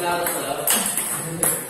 鸭子。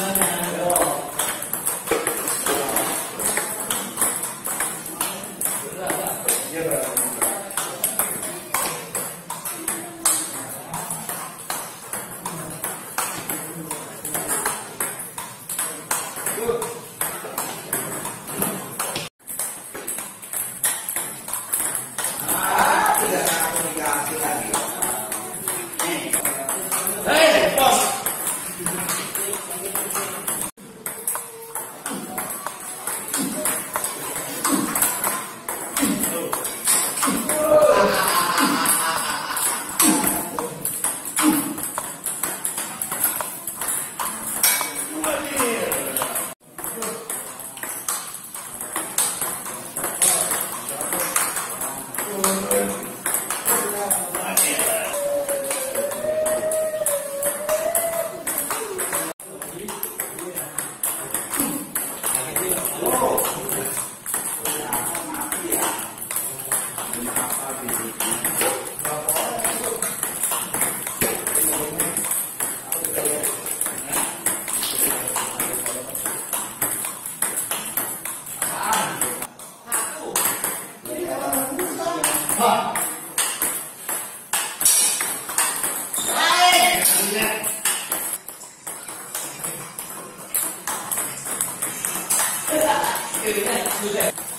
Look. や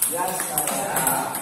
った